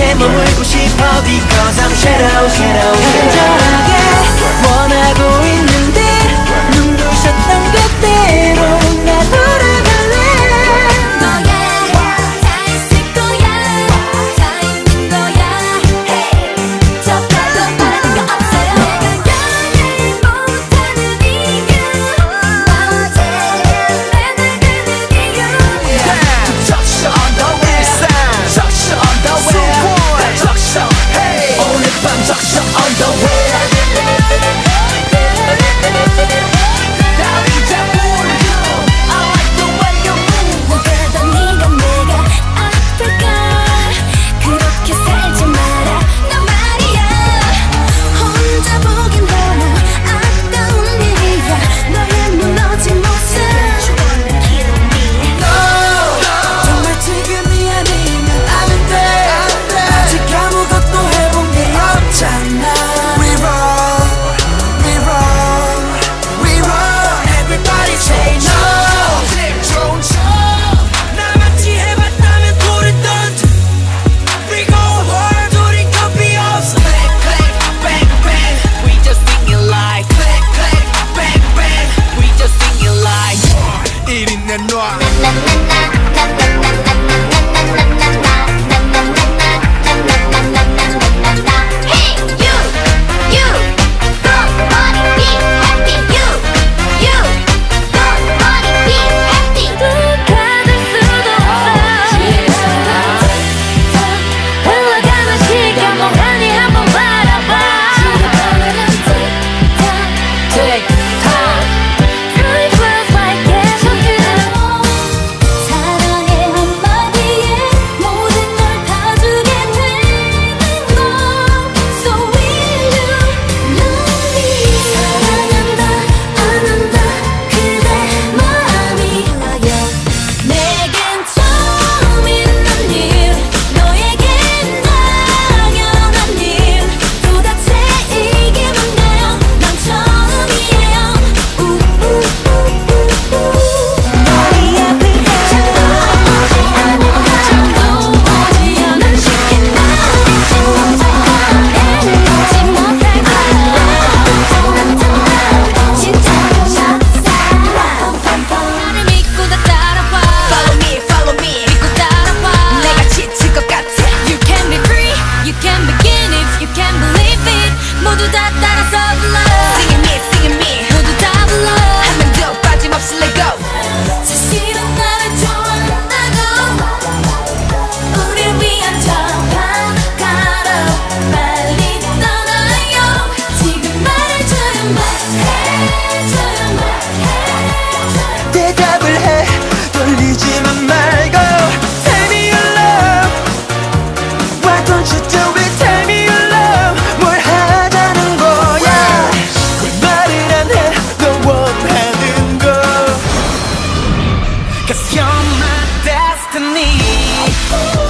곁에 머물고 싶어 Because I'm shadow shadow 모두 다 따라서 불러. Singing me, singing me. 모두 다 불러. 한 명도 빠짐없이 let go. 자신은 나를 좋아한다고 우릴 위한 저 바닷가로 빨리 떠나요. 지금 말해줘요 Cause you're my destiny.